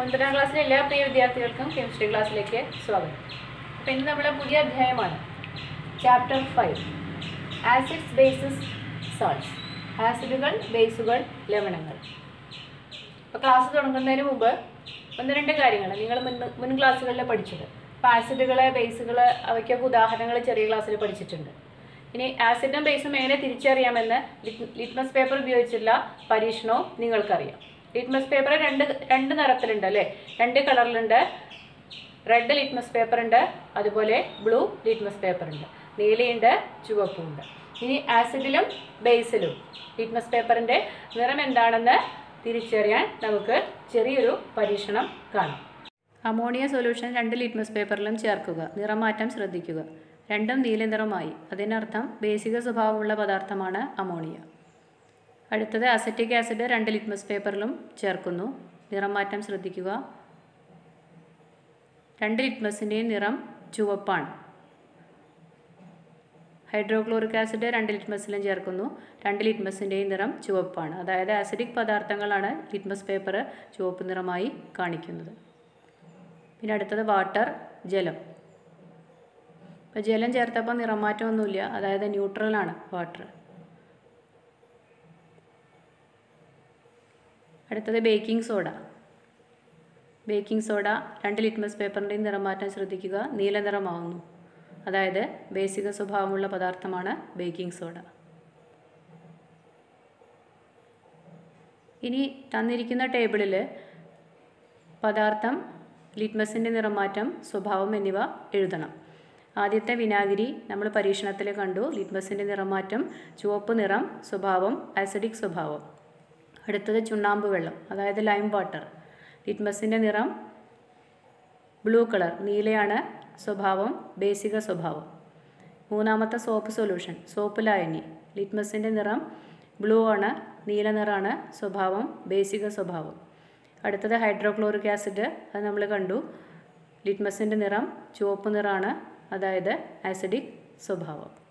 ഒൻപതാം ക്ലാസ്സിലെ എല്ലാ പ്രിയ വിദ്യാർത്ഥികൾക്കും കെമിസ്ട്രി ക്ലാസ്സിലേക്ക് സ്വാഗതം. അപ്പോൾ ഇന്ന് നമ്മുടെ പുതിയ അധ്യായമാണ് chapter five acids bases salts ആസിഡുകൾ ബേസുകൾ ലവണങ്ങൾ. അപ്പോൾ ക്ലാസ് തുടങ്ങുന്നതിന് മുമ്പ് ഒന്ന് രണ്ട് കാര്യങ്ങൾ നിങ്ങൾ മുൻ മുൻ ക്ലാസ്സുകളിൽ പഠിച്ചത്. അപ്പോൾ ആസിഡുകൾ ബേസുകൾ അവയ്ക്കൊക്കെ ഉദാഹരണങ്ങൾ ചെറിയ ക്ലാസ്സിൽ പഠിച്ചിട്ടുണ്ട്. ഇനി ആസിഡും ബേസും എങ്ങനെ തിരിച്ചറിയാമെന്ന് ലിറ്റ്മസ് പേപ്പർ ഉപയോഗിച്ചുള്ള പരീക്ഷണവും നിങ്ങൾക്കറിയാം. ലിറ്റ്മസ് പേപ്പർ രണ്ട് രണ്ട് നിറത്തിലുണ്ട് അല്ലേ? രണ്ട് കളറിലുണ്ട്. റെഡ് ലിറ്റ്മസ് പേപ്പർ ഉണ്ട്. അതുപോലെ ബ്ലൂ ലിറ്റ്മസ് പേപ്പർ ഉണ്ട്. നീലയുണ്ട് ചുവപ്പുണ്ട് ഇനി ആസിഡിലും ബേസിലും ലിറ്റ്മസ് പേപ്പറിന്റെ നിറം എന്താണെന്ന് തിരിച്ചറിയാൻ നമുക്ക് ചെറിയൊരു പരീക്ഷണം കാണാം. അമോണിയ സൊല്യൂഷൻ രണ്ട് ലിറ്റ്മസ് പേപ്പറിലും ചേർക്കുക. നിറമാറ്റം ശ്രദ്ധിക്കുക. രണ്ടും നീല നിറമായി. അതിനർത്ഥം ബേസിക സ്വഭാവമുള്ള പദാർത്ഥമാണ് അമോണിയ അടുത്തത് അസറ്റിക് ആസിഡ് രണ്ട് ലിറ്റ്മസ് പേപ്പറിലും ചേർക്കുന്നു. നിറം മാറ്റം ശ്രദ്ധിക്കുക. രണ്ട് ലിറ്റ്മസിന്റെയും നിറം ചുവപ്പാണ്. ഹൈഡ്രോക്ലോറിക് ആസിഡ് രണ്ട് ലിറ്റ്മസിലും ചേർക്കുന്നു. രണ്ട് ലിറ്റ്മസിന്റെയും നിറം ചുവപ്പാണ്. അതായത് ആസിഡിക് പദാർത്ഥങ്ങളാണ് ലിറ്റ്മസ് പേപ്പർ ചുവപ്പ് നിറമായി കാണിക്കുന്നത്. പിന്നെ അടുത്തത് വാട്ടർ ജലം. ഇപ്പോൾ ജലം ചേർത്തപ്പോൾ നിറമാറ്റമൊന്നുമില്ല അതായത് ന്യൂട്രലാണ് വാട്ടർ. അടുത്തത് ബേക്കിംഗ് സോഡ. ബേക്കിംഗ് സോഡ രണ്ട് ലിറ്റ്മസ് പേപ്പറിന്റെയും നിറമാറ്റം ശ്രദ്ധിക്കുക. നീല നിറമാവുന്നു. അതായത് ബേസിക സ്വഭാവമുള്ള പദാർത്ഥമാണ് ബേക്കിംഗ് സോഡ. ഇനി തന്നിരിക്കുന്ന ടേബിളിൽ പദാർത്ഥം ലിറ്റ്മസിന്റെ നിറമാറ്റം സ്വഭാവം എന്നിവ എഴുതണം. ആദ്യത്തെ വിനാഗിരി നമ്മൾ പരീക്ഷണത്തിൽ കണ്ടു. ലിറ്റ്മസിന്റെ നിറമാറ്റം ചുവപ്പ് നിറം സ്വഭാവം ആസിഡിക് സ്വഭാവം. അടുത്തത് ചുണ്ണാമ്പ് വെള്ളം അതായത് ലൈം വാട്ടർ ലിറ്റ്മസിന്റെ നിറം ബ്ലൂ കളർ നീലയാണ് സ്വഭാവം ബേസിക സ്വഭാവം. മൂന്നാമത്തെ സോപ്പ് സൊല്യൂഷൻ സോപ്പ് ലായനി ലിറ്റ്മസിന്റെ നിറം ബ്ലൂ ആണ് നീല നിറമാണ് സ്വഭാവം ബേസിക സ്വഭാവം. അടുത്തത് ഹൈഡ്രോക്ലോറിക് ആസിഡ് അത് നമ്മൾ കണ്ടു. ലിറ്റ്മസിന്റെ നിറം ചുവപ്പ് നിറമാണ് അതായത് ആസിഡിക് സ്വഭാവം.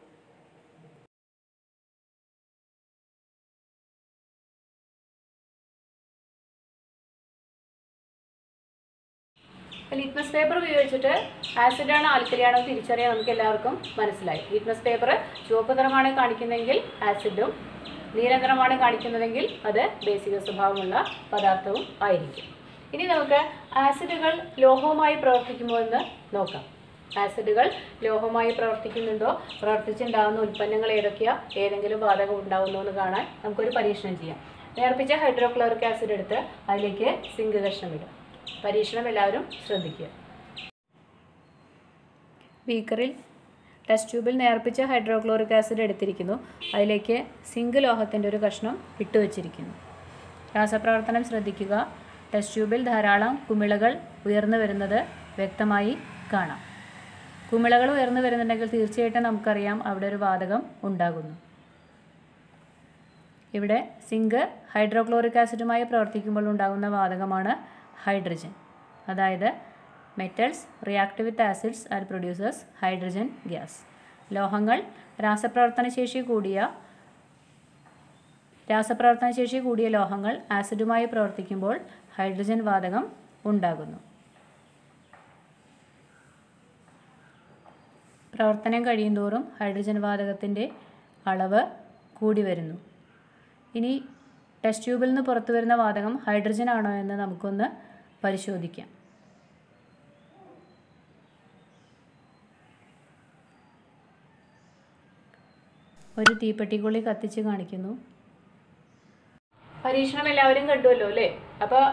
ലിറ്റ്മസ് പേപ്പർ ഉപയോഗിച്ചിട്ട് ആസിഡാണോ ആൽക്കലിയാണോ തിരിച്ചറിയാൻ നമുക്ക് എല്ലാവർക്കും മനസ്സിലായി. ലിറ്റ്മസ് പേപ്പർ ചുവപ്പ് നിറമാണ് കാണിക്കുന്നതെങ്കിൽ ആസിഡും നീല നിറമാണ് കാണിക്കുന്നതെങ്കിൽ അത് ബേസിക സ്വഭാവമുള്ള പദാർത്ഥവും ആയിരിക്കും. ഇനി നമുക്ക് ആസിഡുകൾ ലോഹവുമായി പ്രവർത്തിക്കുമോ എന്ന് നോക്കാം. ആസിഡുകൾ ലോഹമായി പ്രവർത്തിക്കുന്നുണ്ടോ? പ്രവർത്തിച്ചുണ്ടാകുന്ന ഉൽപ്പന്നങ്ങൾ ഏതൊക്കെയാ? ഏതെങ്കിലും ബാധകം ഉണ്ടാകുന്നോ എന്ന് കാണാൻ നമുക്കൊരു പരീക്ഷണം ചെയ്യാം. നേർപ്പിച്ച ഹൈഡ്രോക്ലോറിക് ആസിഡ് എടുത്ത് അതിലേക്ക് സിങ്ക് കഷ്ണം ഇടും. പരീക്ഷണം എല്ലാവരും ശ്രദ്ധിക്കുക. ബീക്കറിൽ ടെസ്റ്റ് ട്യൂബിൽ നേർപ്പിച്ച ഹൈഡ്രോക്ലോറിക് ആസിഡ് എടുത്തിരിക്കുന്നു. അതിലേക്ക് സിങ്ക് ലോഹത്തിന്റെ ഒരു കഷ്ണം ഇട്ട് വച്ചിരിക്കുന്നു രാസപ്രവർത്തനം ശ്രദ്ധിക്കുക. ടെസ്റ്റ് ട്യൂബിൽ ധാരാളം കുമിളകൾ ഉയർന്നു വരുന്നത് വ്യക്തമായി കാണാം. കുമിളകൾ ഉയർന്നു വരുന്നുണ്ടെങ്കിൽ തീർച്ചയായിട്ടും നമുക്കറിയാം അവിടെ ഒരു വാതകം ഉണ്ടാകുന്നു. ഇവിടെ സിങ്ക് ഹൈഡ്രോക്ലോറിക് ആസിഡുമായി പ്രവർത്തിക്കുമ്പോൾ ഉണ്ടാകുന്ന വാതകമാണ് ഹൈഡ്രജൻ. അതായത് metals react with acids and producers hydrogen gas ലോഹങ്ങൾ രാസപ്രവർത്തനശേഷി കൂടിയ രാസപ്രവർത്തനശേഷി കൂടിയ ലോഹങ്ങൾ ആസിഡുമായി പ്രവർത്തിക്കുമ്പോൾ ഹൈഡ്രജൻ വാതകം ഉണ്ടാകുന്നു. പ്രവർത്തനം കഴിയുന്തോറും ഹൈഡ്രജൻ വാതകത്തിന്റെ അളവ് കൂടി വരുന്നു. ഇനി ടെസ്റ്റ് ട്യൂബിൽ നിന്ന് പുറത്തു വരുന്ന വാതകം ഹൈഡ്രജൻ ആണോ എന്ന് നമുക്കൊന്ന് പരിശോധിക്കാം. ഒരു തീപ്പെട്ടിക്കുള്ളി കത്തിച്ച് കാണിക്കുന്നു. പരീക്ഷണം എല്ലാവരും കണ്ടുവല്ലോ അല്ലേ? അപ്പോൾ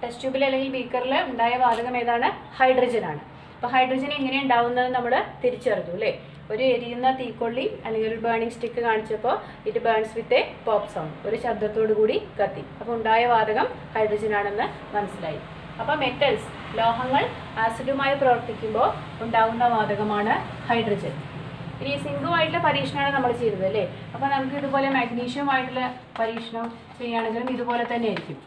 ടെസ്റ്റ് ട്യൂബിൽ അല്ലെങ്കിൽ ബീക്കറിൽ ഉണ്ടായ വാതകം ഏതാണ്? ഹൈഡ്രജൻ ആണ്. അപ്പോൾ ഹൈഡ്രജൻ എങ്ങനെ ഉണ്ടാവുന്നത് നമ്മൾ തിരിച്ചറിഞ്ഞു അല്ലേ? ഒരു എരിയുന്ന തീക്കൊള്ളി അല്ലെങ്കിൽ ഒരു ബേണിംഗ് സ്റ്റിക്ക് കാണിച്ചപ്പോൾ it burns with a pop sound ഒരു ശബ്ദത്തോടു കൂടി കത്തി. അപ്പോൾ ഉണ്ടായ വാതകം ഹൈഡ്രജൻ ആണെന്ന് മനസ്സിലായി. അപ്പോൾ മെറ്റൽസ് ലോഹങ്ങൾ ആസിഡുമായി പ്രവർത്തിക്കുമ്പോൾ ഉണ്ടാകുന്ന വാതകമാണ് ഹൈഡ്രജൻ ഇനി സിങ്കുമായിട്ടുള്ള പരീക്ഷണമാണ് നമ്മൾ ചെയ്തത് അല്ലേ? അപ്പോൾ നമുക്ക് ഇതുപോലെ മാഗ്നീഷ്യമായിട്ടുള്ള പരീക്ഷണം ചെയ്യുകയാണെങ്കിലും ഇതുപോലെ തന്നെ ആയിരിക്കും.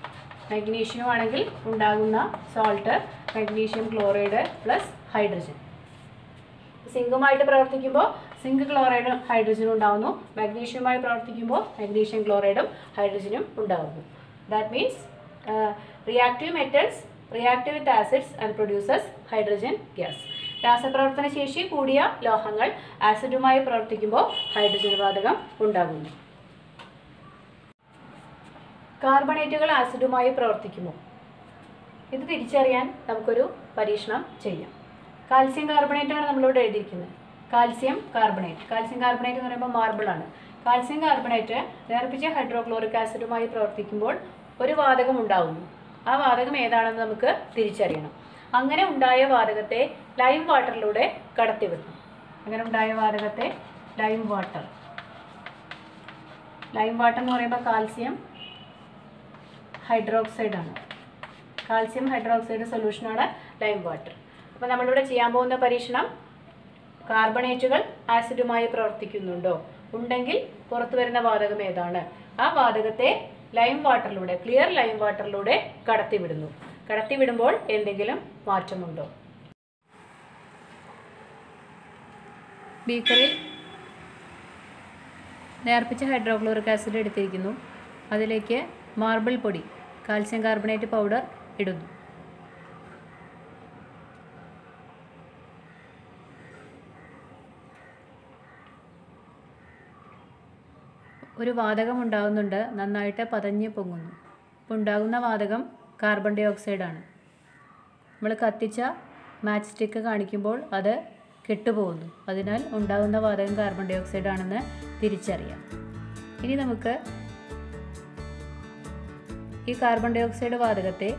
മാഗ്നീഷ്യം ആണെങ്കിൽ ഉണ്ടാകുന്ന salt magnesium chloride plus hydrogen സിങ്കുമായിട്ട് പ്രവർത്തിക്കുമ്പോൾ സിങ്ക് ക്ലോറൈഡും ഹൈഡ്രജനും ഉണ്ടാകുന്നു മാഗ്നീഷ്യവുമായി പ്രവർത്തിക്കുമ്പോൾ മാഗ്നീഷ്യം ക്ലോറൈഡും ഹൈഡ്രജനും ഉണ്ടാകുന്നു that means reactive metals react with acids and produces hydrogen gas രാസപ്രവർത്തന ശേഷി കൂടിയ ലോഹങ്ങൾ ആസിഡുമായി പ്രവർത്തിക്കുമ്പോൾ ഹൈഡ്രജൻ വാതകം ഉണ്ടാകുന്നു. കാർബണേറ്റുകൾ ആസിഡുമായി പ്രവർത്തിക്കുമോ? ഇത് തിരിച്ചറിയാൻ നമുക്കൊരു പരീക്ഷണം ചെയ്യാം. കാൽസ്യം കാർബണേറ്റ് ആണ് നമ്മളിവിടെ എഴുതിയിരിക്കുന്നത്. കാൽസ്യം കാർബണേറ്റ് കാൽസ്യം കാർബണേറ്റ് എന്ന് പറയുമ്പോൾ മാർബിളാണ് കാൽസ്യം കാർബണേറ്റ് നേർപ്പിച്ച ഹൈഡ്രോക്ലോറിക് ആസിഡുമായി പ്രവർത്തിക്കുമ്പോൾ ഒരു വാതകം ഉണ്ടാകുന്നു ആ വാതകം ഏതാണെന്ന് നമുക്ക് തിരിച്ചറിയണം. അങ്ങനെ ഉണ്ടായ വാതകത്തെ ലൈം വാട്ടറിലൂടെ കടത്തിവിടണം അങ്ങനെ ഉണ്ടായ വാതകത്തെ ലൈം വാട്ടർ ലൈം വാട്ടർ എന്ന് പറയുമ്പോൾ കാൽസ്യം ഹൈഡ്രോക്സൈഡ് ആണ്. കാൽസ്യം ഹൈഡ്രോക്സൈഡ് സൊല്യൂഷനാണ് ലൈം വാട്ടർ അപ്പോൾ നമ്മളിവിടെ ചെയ്യാൻ പോകുന്ന പരീക്ഷണം കാർബണേറ്റുകൾ ആസിഡുമായി പ്രവർത്തിക്കുന്നുണ്ടോ? ഉണ്ടെങ്കിൽ പുറത്തു വരുന്ന വാതകം ഏതാണ്? ആ വാതകത്തെ ലൈം വാട്ടറിലൂടെ ക്ലിയർ ലൈം വാട്ടറിലൂടെ കടത്തിവിടുന്നു. കടത്തിവിടുമ്പോൾ എന്തെങ്കിലും മാറ്റമുണ്ടോ? ബീക്കറിൽ നേർപ്പിച്ച ഹൈഡ്രോക്ലോറിക് ആസിഡ് എടുത്തിരിക്കുന്നു. അതിലേക്ക് മാർബിൾ പൊടി കാൽസ്യം കാർബണേറ്റ് പൗഡർ ഇടുന്നു. ഒരു വാതകം ഉണ്ടാകുന്നുണ്ട്. നന്നായിട്ട് പതഞ്ഞ് പൊങ്ങുന്നു. അപ്പോൾ ഉണ്ടാകുന്ന വാതകം കാർബൺ ഡൈ ഓക്സൈഡാണ് നമ്മൾ കത്തിച്ച മാച്ച് സ്റ്റിക്ക് കാണിക്കുമ്പോൾ അത് കെട്ടുപോകുന്നു. അതിനാൽ ഉണ്ടാകുന്ന വാതകം കാർബൺ ഡൈ ഓക്സൈഡ് ആണെന്ന് തിരിച്ചറിയാം. ഇനി നമുക്ക് ഈ കാർബൺ ഡൈ ഓക്സൈഡ് വാതകത്തെ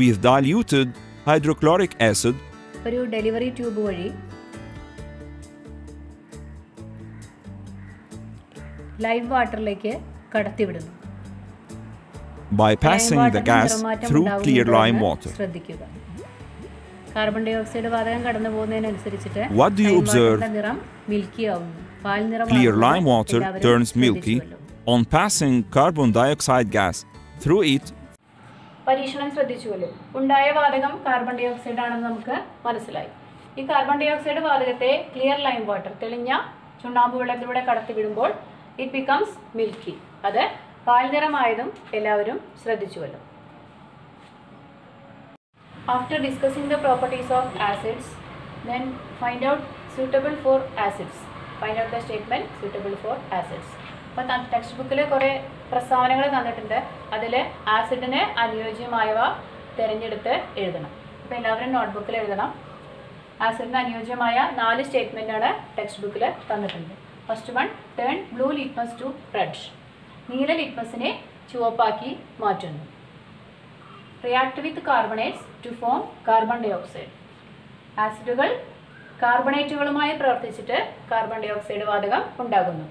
With diluted hydrochloric acid, ഒരു ഡെലിവറി ട്യൂബ് വഴി ലൈവ് വാട്ടറിലേക്ക് കടത്തിവിടുന്നു. Bypassing lime the gas gas clear through clear lime water. ശ്രദ്ധിക്കുക. കാർബൺ ഡൈ ഓക്സൈഡ് വാതകം കടന്നു പോകുന്നതിനനുസരിച്ചിട്ട് വാട്ട് ഡു യു നിറം മിൽക്കി ആവുന്നു പാൽ നിറം Clear lime lime water milky turns milky carbon on passing carbon dioxide gas through it. പരീക്ഷണം ശ്രദ്ധിച്ചുവല്ലോ. ഉണ്ടായ വാതകം കാർബൺ ഡൈ ഓക്സൈഡ് ആണെന്ന് നമുക്ക് മനസ്സിലായി. ഈ കാർബൺ ഡൈ ഓക്സൈഡ് വാതകത്തെ ക്ലിയർ ലൈം വാട്ടർ തെളിഞ്ഞ ചുണ്ണാമ്പ് വെള്ളത്തിലൂടെ കടത്തിവിടുമ്പോൾ ഇറ്റ് ബിക്കംസ് മിൽക്കി അത് പാൽ നിറമായതും എല്ലാവരും ശ്രദ്ധിച്ചുവല്ലോ. After discussing the properties of acids then find out suitable for acids. Find out the statement suitable for acids. അപ്പോൾ ടെക്സ്റ്റ് ബുക്കിൽ കുറേ പ്രസ്താവനകൾ തന്നിട്ടുണ്ട്. അതിൽ ആസിഡിന് അനുയോജ്യമായവ തിരഞ്ഞെടുത്ത് എഴുതണം. അപ്പോൾ എല്ലാവരും നോട്ട്ബുക്കിൽ എഴുതണം. ആസിഡിന് അനുയോജ്യമായ നാല് സ്റ്റേറ്റ്മെന്റാണ് ടെക്സ്റ്റ് ബുക്കിൽ തന്നിട്ടുണ്ട്. First one turn blue litmus to red നീല ലിറ്റ്മസിനെ ചുവപ്പാക്കി മാറ്റുന്നു. React with carbonates to form carbon dioxide ആസിഡുകൾ കാർബണേറ്റുകളുമായി പ്രവർത്തിച്ചിട്ട് കാർബൺ ഡൈ ഓക്സൈഡ് വാതകം ഉണ്ടാകുന്നു.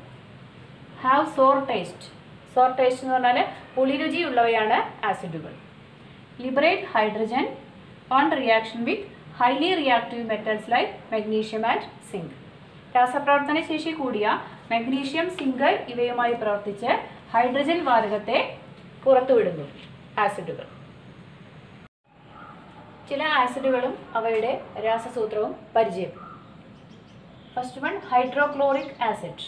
Have sour taste sour taste എന്ന് പറഞ്ഞാൽ പുളിരുചിയുള്ളവയാണ് ആസിഡുകൾ liberate hydrogen on reaction with highly reactive metals like magnesium and zinc രാസപ്രവർത്തന ശേഷി കൂടിയ മഗ്നീഷ്യം സിങ്ക് ഇവയുമായി പ്രവർത്തിച്ച് ഹൈഡ്രജൻ വാതകത്തെ പുറത്തുവിടുന്നു. ആസിഡുകൾ ചില ആസിഡുകളും അവയുടെ രാസസൂത്രവും പരിചയം first one hydrochloric acid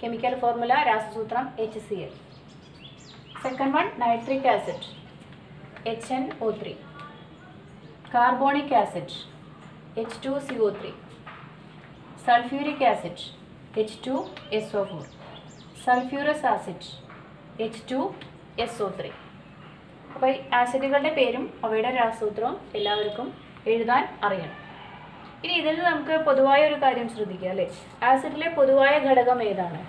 chemical formula രാസസൂത്രം H C L second one nitric acid H N O three carbonic acid H two C O three sulphuric acid H two S O four sulphurous acid H two S O three അപ്പോൾ ആസിഡുകളുടെ പേരും അവയുടെ രാസസൂത്രവും എല്ലാവർക്കും എഴുതാൻ അറിയണം. ഇനി ഇതിൽ നമുക്ക് പൊതുവായ ഒരു കാര്യം ശ്രദ്ധിക്കുക അല്ലേ? ആസിഡിലെ പൊതുവായ ഘടകം ഏതാണ്?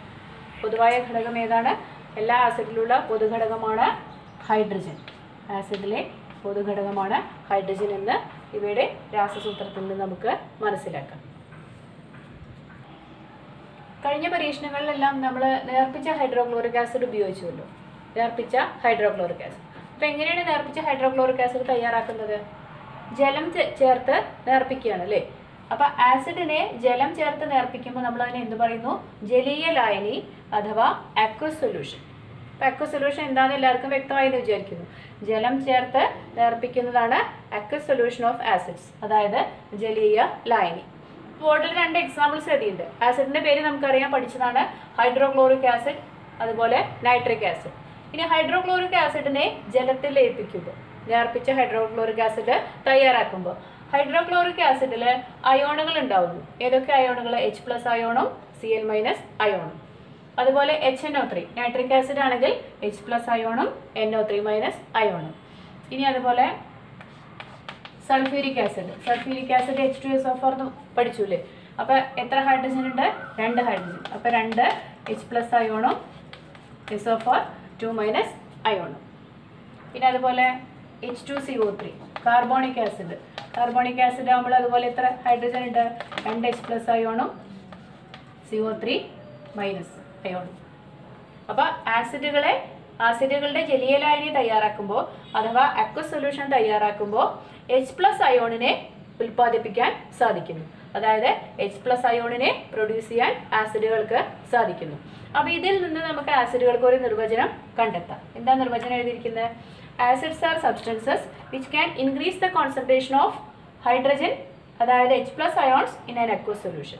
പൊതുവായ ഘടകം ഏതാണ്? എല്ലാ ആസിഡിലുള്ള പൊതുഘടകമാണ് ഹൈഡ്രജൻ. ആസിഡിലെ പൊതുഘടകമാണ് ഹൈഡ്രജൻ എന്ന് ഇവയുടെ രാസസൂത്രത്തിൽ നിന്ന് നമുക്ക് മനസ്സിലാക്കാം. കഴിഞ്ഞ പരീക്ഷണങ്ങളിലെല്ലാം നമ്മൾ നേർപ്പിച്ച ഹൈഡ്രോക്ലോറിക് ആസിഡ് ഉപയോഗിച്ചുവല്ലോ. നേർപ്പിച്ച ഹൈഡ്രോക്ലോറിക് ആസിഡ്. അപ്പോൾ എങ്ങനെയാണ് നേർപ്പിച്ച ഹൈഡ്രോക്ലോറിക് ആസിഡ് തയ്യാറാക്കുന്നത്? ജലം ചേർത്ത് നേർപ്പിക്കുകയാണ് അല്ലേ? അപ്പോൾ ആസിഡിനെ ജലം ചേർത്ത് നേർപ്പിക്കുമ്പോൾ നമ്മൾ അതിനെ എന്ത് പറയുന്നു? ജലീയ ലായനി അഥവാ അക്വസ് സൊല്യൂഷൻ അപ്പോൾ അക്വസ് സൊല്യൂഷൻ എന്താണെന്ന് എല്ലാവർക്കും വ്യക്തമായി എന്ന് വിചാരിക്കുന്നു. ജലം ചേർത്ത് നേർപ്പിക്കുന്നതാണ് അക്വസ് സൊല്യൂഷൻ ഓഫ് ആസിഡ്സ്. അതായത് ജലീയ ലായനി ബോർഡിൽ രണ്ട് എക്സാമ്പിൾസ് എഴുതിയിട്ടുണ്ട്. ആസിഡിന്റെ പേര് നമുക്കറിയാം പഠിച്ചതാണ്. ഹൈഡ്രോക്ലോറിക് ആസിഡ് അതുപോലെ നൈട്രിക് ആസിഡ് ഇനി ഹൈഡ്രോക്ലോറിക് ആസിഡിനെ ജലത്തിൽ ലയിപ്പിക്കുമ്പോൾ നേർപ്പിച്ച ഹൈഡ്രോക്ലോറിക് ആസിഡ് തയ്യാറാക്കുമ്പോൾ. ഹൈഡ്രോക്ലോറിക് ആസിഡിൽ അയോണുകൾ ഉണ്ടാവുന്നു. ഏതൊക്കെ അയോണുകൾ എച്ച് പ്ലസ് അയോണും സി എൽ മൈനസ് അയോണും അതുപോലെ H N O three nitric acid ആണെങ്കിൽ എച്ച് പ്ലസ് അയോണും എൻ ഒ ത്രീ മൈനസ് അയോണും ഇനി അതുപോലെ sulphuric acid. Sulphuric acid H two S of എന്ന് പഠിച്ചൂലേ അപ്പോൾ എത്ര ഹൈഡ്രജൻ ഉണ്ട്? രണ്ട് ഹൈഡ്രജൻ അപ്പോൾ രണ്ട് H plus അയോണും S of four two minus അയോണും പിന്നെ അതുപോലെ H two C O three carbonic acid carbonic acid ആകുമ്പോൾ അതുപോലെ എത്ര ഹൈഡ്രജൻ ഉണ്ട്? രണ്ട് എച്ച് പ്ലസ് അയോണും സി ഒ ത്രീ മൈനസ് അയോണും അപ്പോൾ ആസിഡുകളെ ആസിഡുകളുടെ ജലീയ ലായനി തയ്യാറാക്കുമ്പോൾ അഥവാ അക്വ സൊല്യൂഷൻ തയ്യാറാക്കുമ്പോൾ എച്ച് പ്ലസ് അയോണിനെ ഉൽപ്പാദിപ്പിക്കാൻ സാധിക്കുന്നു. അതായത് എച്ച് പ്ലസ് അയോണിനെ പ്രൊഡ്യൂസ് ചെയ്യാൻ ആസിഡുകൾക്ക് സാധിക്കുന്നു. അപ്പോൾ ഇതിൽ നിന്ന് നമുക്ക് ആസിഡുകൾക്ക് ഒരു നിർവചനം കണ്ടെത്താം. എന്താ നിർവചനം എഴുതിയിരിക്കുന്നത്? Acids are substances which can increase the concentration of hydrogen അതായത് H plus ions in an aqua solution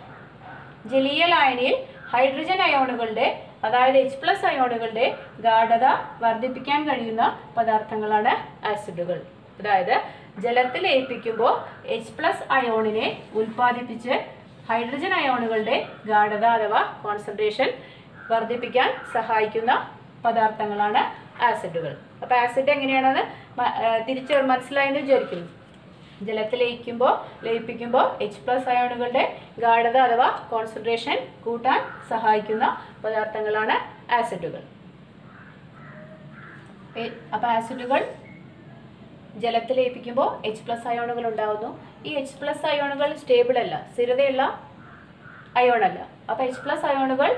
ജലീയ ലായനിയിൽ ഹൈഡ്രജൻ അയോണുകളുടെ അതായത് എച്ച് പ്ലസ് അയോണുകളുടെ ഗാഠത വർദ്ധിപ്പിക്കാൻ കഴിയുന്ന പദാർത്ഥങ്ങളാണ് ആസിഡുകൾ. അതായത് ജലത്തിൽ ഏൽപ്പിക്കുമ്പോൾ എച്ച് പ്ലസ് അയോണിനെ ഉൽപ്പാദിപ്പിച്ച് ഹൈഡ്രജൻ അയോണുകളുടെ ഗാഠത അഥവാ കോൺസെൻട്രേഷൻ വർദ്ധിപ്പിക്കാൻ സഹായിക്കുന്ന പദാർത്ഥങ്ങളാണ് ആസിഡുകൾ. അപ്പോൾ ആസിഡ് എങ്ങനെയാണെന്ന് തിരിച്ച് മനസ്സിലായെന്ന് വിചാരിക്കുന്നു. ജലത്തിൽ ലയിക്കുമ്പോൾ ലയിപ്പിക്കുമ്പോൾ എച്ച് പ്ലസ് അയോണുകളുടെ ഗാഠത അഥവാ കോൺസെൻട്രേഷൻ കൂട്ടാൻ സഹായിക്കുന്ന പദാർത്ഥങ്ങളാണ് ആസിഡുകൾ അപ്പോൾ ആസിഡുകൾ ജലത്തിൽ ലയിപ്പിക്കുമ്പോൾ എച്ച് പ്ലസ് അയോണുകൾ ഉണ്ടാകുന്നു ഈ എച്ച് പ്ലസ് അയോണുകൾ സ്റ്റേബിൾ അല്ല സ്ഥിരതയുള്ള അയോണല്ല അപ്പോൾ എച്ച് പ്ലസ് അയോണുകൾ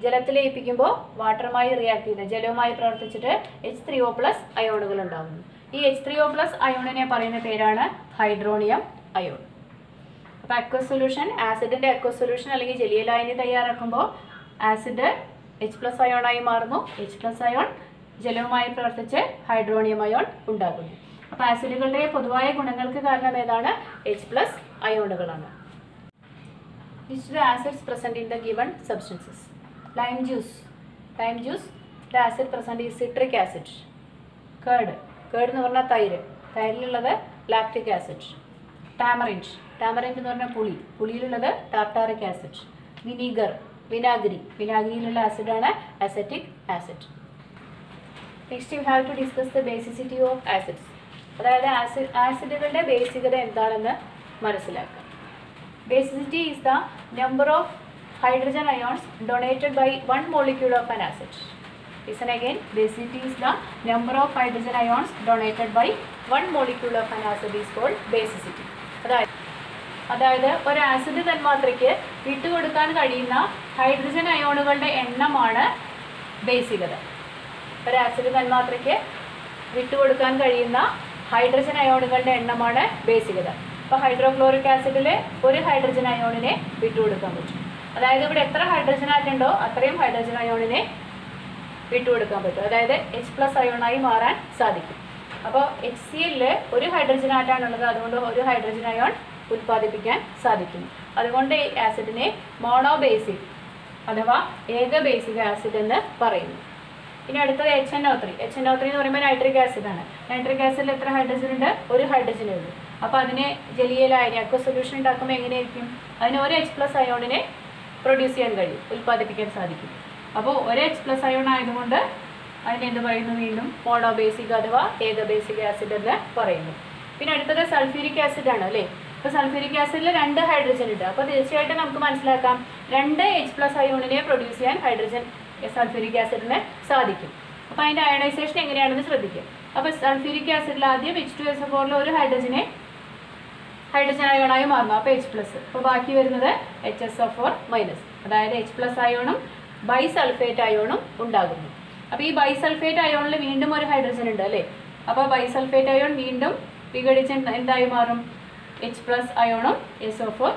ജലത്തിൽ ലയിപ്പിക്കുമ്പോൾ വാട്ടറുമായി റിയാക്ട് ചെയ്ത് ജലവുമായി പ്രവർത്തിച്ചിട്ട് എച്ച് ത്രീ ഒ പ്ലസ് അയോണുകൾ ഉണ്ടാകുന്നു ഈ എച്ച് ത്രീ ഒ പ്ലസ് അയോണിനെ പറയുന്ന പേരാണ് ഹൈഡ്രോണിയം അയോൺ അപ്പോൾ അക്വ സൊല്യൂഷൻ ആസിഡിന്റെ അക്വ സൊല്യൂഷൻ അല്ലെങ്കിൽ ജലീയ ലായനി തയ്യാറാക്കുമ്പോൾ ആസിഡ് എച്ച് പ്ലസ് അയോണായി മാറുന്നു എച്ച് പ്ലസ് അയോൺ ജലവുമായി പ്രവർത്തിച്ച് ഹൈഡ്രോണിയം അയോൺ ഉണ്ടാകുന്നു അപ്പോൾ ആസിഡുകളുടെ പൊതുവായ ഗുണങ്ങൾക്ക് കാരണം ഏതാണ് എച്ച് പ്ലസ് അയോണുകളാണ് acids present in the given substances? Lime juice Lime juice, the acid present is citric acid. Curd. എന്ന് പറഞ്ഞാൽ തൈര്. തൈരിലുള്ളത് ലാക്റ്റിക് ആസിഡ് ടാമറിൻഡ് ടാമറിൻഡ് എന്ന് പറഞ്ഞാൽ പുളി. പുളിയിലുള്ളത് ടാർട്ടാറിക് ആസിഡ് വിനീഗർ വിനാഗിരി വിനാഗിരിയിലുള്ള ആസിഡാണ് acetic acid next you have to discuss the basicity of acids അതായത് ആസിഡ് ആസിഡുകളുടെ ബേസികത എന്താണെന്ന് മനസ്സിലാക്കുക. Basicity is the number of hydrogen ions donated by one molecule of an acid. Listen again, basicity is the number of hydrogen ions donated by one molecule of an acid is called basicity. അതായത് അതായത് ഒരു acid തന്മാത്രയ്ക്ക് വിട്ടുകൊടുക്കാൻ കഴിയുന്ന hydrogen അയോണുകളുടെ എണ്ണമാണ് ബേസികത ഒരു acid തന്മാത്രയ്ക്ക് വിട്ടുകൊടുക്കാൻ കഴിയുന്ന hydrogen അയോണുകളുടെ എണ്ണമാണ് ബേസികത അപ്പോൾ ഹൈഡ്രോക്ലോറിക് ആസിഡിൽ ഒരു ഹൈഡ്രജൻ അയോണിനെ വിട്ടുകൊടുക്കാൻ പറ്റും. അതായത് ഇവിടെ എത്ര ഹൈഡ്രജൻ ആറ്റുണ്ടോ അത്രയും ഹൈഡ്രജൻ അയോണിനെ വിട്ടുകൊടുക്കാൻ പറ്റും. അതായത് എച്ച് പ്ലസ് അയോണായി മാറാൻ സാധിക്കും. അപ്പോൾ എച്ച് സി എല്ലിൽ ഒരു ഹൈഡ്രജൻ ആറ്റാണുള്ളത് അതുകൊണ്ട് ഒരു ഹൈഡ്രജൻ അയോൺ ഉത്പാദിപ്പിക്കാൻ സാധിക്കും അതുകൊണ്ട് ഈ ആസിഡിനെ മോണോബേസിക് അഥവാ ഏക ബേസിക് ആസിഡ് എന്ന് പറയുന്നു. ഇനി അടുത്തത് H N O three H N O three എന്ന് പറയുമ്പോൾ നൈട്രിക് ആസിഡ് ആണ്. നൈട്രിക് ആസിഡിൽ എത്ര ഹൈഡ്രജൻ ഉണ്ട്? ഒരു ഹൈഡ്രജൻ ഉണ്ട് അപ്പോൾ അതിനെ ജലീയ ലായനി അക്വ സൊല്യൂഷൻ ഉണ്ടാക്കുമ്പോൾ എങ്ങനെയായിരിക്കും? അതിന് ഒരു എച്ച് പ്ലസ് അയോണിനെ പ്രൊഡ്യൂസ് ചെയ്യാൻ കഴിയും ഉൽപ്പാദിപ്പിക്കാൻ സാധിക്കും. അപ്പോൾ ഒരു എച്ച് പ്ലസ് അയോൺ ആയതുകൊണ്ട് അതിനെ എന്ത് പറയുന്നു വീണ്ടും? മോണോ ബേസിക് അഥവാ ഏക ബേസിക് ആസിഡ് എന്ന് പറയുന്നു. പിന്നെ അടുത്തത് സൾഫ്യൂരിക് ആസിഡ് ആണ് അല്ലേ? അപ്പോൾ സൾഫ്യൂരിക് ആസിഡിൽ രണ്ട് ഹൈഡ്രജൻ ഉണ്ട്. അപ്പോൾ തീർച്ചയായിട്ടും നമുക്ക് മനസ്സിലാക്കാം. രണ്ട് എച്ച് പ്ലസ് അയോണിനെ പ്രൊഡ്യൂസ് ചെയ്യാൻ ഹൈഡ്രജൻ സൾഫ്യൂരിക് ആസിഡിന് സാധിക്കും. അപ്പോൾ അതിന്റെ അയണൈസേഷൻ എങ്ങനെയാണെന്ന് ശ്രദ്ധിക്കുക അപ്പോൾ സൾഫ്യൂരിക് ആസിഡിൽ ആദ്യം എച്ച് ടു എസ് ഫോറിൽ ഒരു ഹൈഡ്രജനെ ഹൈഡ്രജൻ അയോണായി മാറുന്നു. അപ്പോൾ എച്ച് പ്ലസ് അപ്പോൾ ബാക്കി വരുന്നത് H S O four minus അതായത് എച്ച് പ്ലസ് അയോണും ബൈ സൾഫേറ്റ് അയോണും ഉണ്ടാകുന്നു. അപ്പോൾ ഈ ബൈസൾഫേറ്റ് അയോണിൽ വീണ്ടും ഒരു ഹൈഡ്രജൻ ഉണ്ട് അല്ലേ? അപ്പോൾ ബൈസൾഫേറ്റ് അയോൺ വീണ്ടും വിഘടിച്ച് എന്തായി മാറും? എച്ച് പ്ലസ് അയോണും എസ് ഒ ഫോർ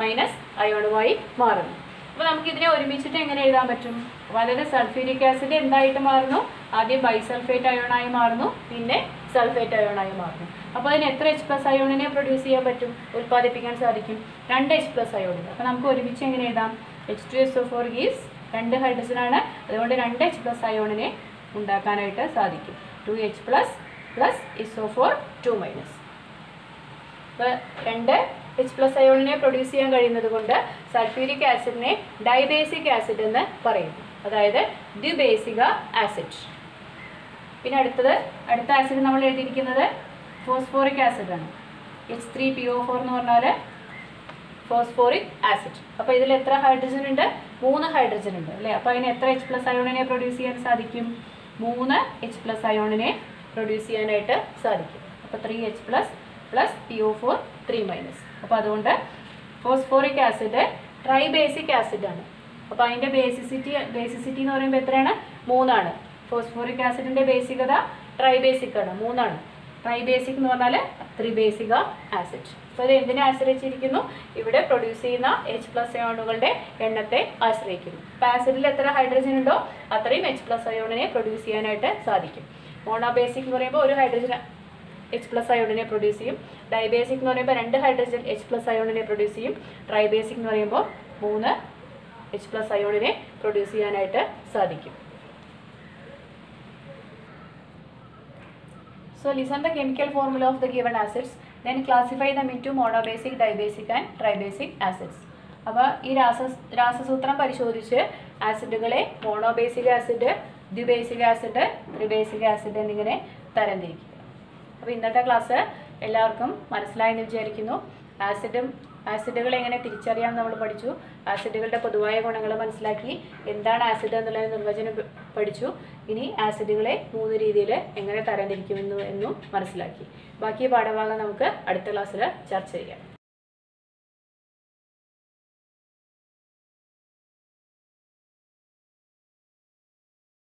മൈനസ് അയോണുമായി മാറുന്നു. അപ്പോൾ നമുക്ക് ഇതിനെ ഒരുമിച്ചിട്ട് എങ്ങനെ എഴുതാൻ പറ്റും? വളരെ സൾഫ്യൂരിക് ആസിഡ് എന്തായിട്ട് മാറുന്നു? ആദ്യം ബൈസൾഫേറ്റ് അയോണായി മാറുന്നു പിന്നെ സൾഫേറ്റ് അയോണായി മാറുന്നു. അപ്പോൾ അതിന് എത്ര എച്ച് പ്ലസ് അയോണിനെ പ്രൊഡ്യൂസ് ചെയ്യാൻ പറ്റും? ഉൽപ്പാദിപ്പിക്കാൻ സാധിക്കും. രണ്ട് എച്ച് പ്ലസ് അയോണിന്. അപ്പോൾ നമുക്ക് ഒരുമിച്ച് എങ്ങനെ എഴുതാം? H two S O four gives രണ്ട് ഹൈഡ്രജൻ ആണ് അതുകൊണ്ട് രണ്ട് എച്ച് പ്ലസ് അയോണിനെ ഉണ്ടാക്കാനായിട്ട് സാധിക്കും. Two H plus plus S O four two minus അപ്പോൾ രണ്ട് എച്ച് പ്ലസ് അയോണിനെ പ്രൊഡ്യൂസ് ചെയ്യാൻ കഴിയുന്നത് കൊണ്ട് സൾഫ്യൂരിക് ആസിഡിനെ ഡൈബേസിക് ആസിഡ് എന്ന് പറയുന്നു അതായത് ദ്വിബേസിക ആസിഡ് പിന്നെ അടുത്തത് അടുത്ത ആസിഡ് നമ്മൾ എഴുതിയിരിക്കുന്നത് phosphoric ആസിഡാണ് H three P O four എന്ന് പറഞ്ഞാൽ ഫോസ്ഫോറിക് ആസിഡ്. അപ്പോൾ ഇതിൽ എത്ര ഹൈഡ്രജൻ ഉണ്ട്? മൂന്ന് ഹൈഡ്രജൻ ഉണ്ട് അല്ലേ? അപ്പോൾ അതിന് എത്ര എച്ച് പ്ലസ് അയോണിനെ പ്രൊഡ്യൂസ് ചെയ്യാൻ സാധിക്കും? മൂന്ന് എച്ച് പ്ലസ് അയോണിനെ പ്രൊഡ്യൂസ് ചെയ്യാനായിട്ട് സാധിക്കും. അപ്പോൾ three H plus plus P O four three minus അപ്പോൾ അതുകൊണ്ട് ഫോസ്ഫോറിക് ആസിഡ് ട്രൈ ബേസിക് ആസിഡാണ് അപ്പോൾ അതിന്റെ ബേസിസിറ്റി ബേസിസിറ്റി എന്ന് പറയുമ്പോൾ എത്രയാണ്? മൂന്നാണ്. ഫോസ്ഫോറിക് ആസിഡിന്റെ ബേസികത ട്രൈ ബേസിക് ആണ്. മൂന്നാണ്. ട്രൈബേസിക് എന്ന് പറഞ്ഞാൽ ത്രീ ബേസിക് ആസിഡ് അപ്പോൾ ഇത് എന്തിനെ ആശ്രയിച്ചിരിക്കുന്നു? ഇവിടെ പ്രൊഡ്യൂസ് ചെയ്യുന്ന എച്ച് പ്ലസ് അയോണുകളുടെ എണ്ണത്തെ ആശ്രയിക്കുന്നു. അപ്പോൾ ആസിഡിൽ എത്ര ഹൈഡ്രജൻ ഉണ്ടോ? അത്രയും എച്ച് പ്ലസ് അയോണിനെ പ്രൊഡ്യൂസ് ചെയ്യാനായിട്ട് സാധിക്കും. മോണോബേസിക് എന്ന് പറയുമ്പോൾ ഒരു ഹൈഡ്രജൻ എച്ച് പ്ലസ് അയോണിനെ പ്രൊഡ്യൂസ് ചെയ്യും. ഡൈബേസിക് എന്ന് പറയുമ്പോൾ രണ്ട് ഹൈഡ്രജൻ എച്ച് പ്ലസ് അയോണിനെ പ്രൊഡ്യൂസ് ചെയ്യും. ട്രൈബേസിക് എന്ന് പറയുമ്പോൾ മൂന്ന് എച്ച് പ്ലസ് അയോണിനെ പ്രൊഡ്യൂസ് ചെയ്യാനായിട്ട് സാധിക്കും. So listen the chemical formula of the given acids, then classify them into monobasic, dibasic and tribasic acids. അപ്പോൾ ഈ രാസ രാസസൂത്രം പരിശോധിച്ച് ആസിഡുകളെ മോണോബേസിക് ആസിഡ് ദ്വിബേസിക് ആസിഡ് ത്രിബേസിക് ആസിഡ് എന്നിങ്ങനെ തരംതിരിക്കുക അപ്പോൾ ഇന്നത്തെ ക്ലാസ് എല്ലാവർക്കും മനസ്സിലായെന്ന് വിചാരിക്കുന്നു ആസിഡും ആസിഡുകൾ എങ്ങനെ തിരിച്ചറിയാം നമ്മൾ പഠിച്ചു. ആസിഡുകളുടെ പൊതുവായ ഗുണങ്ങൾ മനസ്സിലാക്കി എന്താണ് ആസിഡ് എന്നുള്ള നിർവചനം പഠിച്ചു. ഇനി ആസിഡുകളെ മൂന്ന് രീതിയിൽ എങ്ങനെ തരംതിരിക്കുമെന്നു എന്നും മനസ്സിലാക്കി. ബാക്കി പാഠഭാഗം നമുക്ക് അടുത്ത ക്ലാസ്സിൽ ചർച്ച ചെയ്യാം.